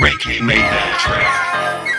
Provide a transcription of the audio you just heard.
Reiki made that track.